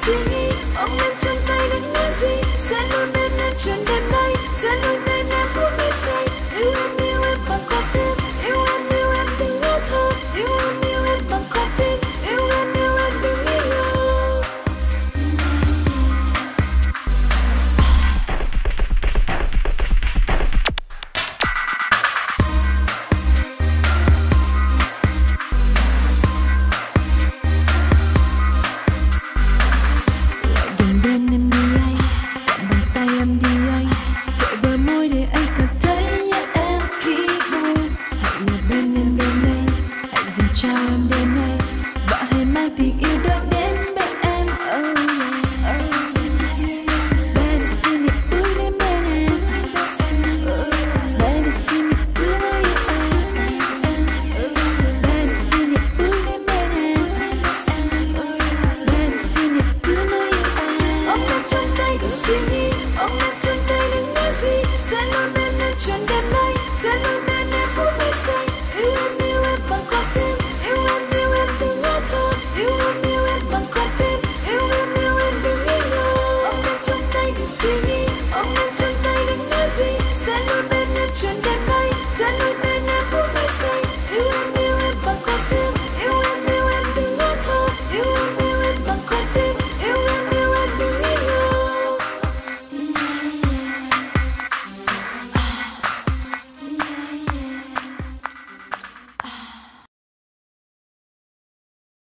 see. chào em đêm nay. Và hãy mang tình yêu đó đến bên em. Oh, oh. baby xin hãy bước em. Baby xin hãy cứ em. Baby xin hãy bước em. Baby xin hãy cứ em. Ôm trong trái tim suy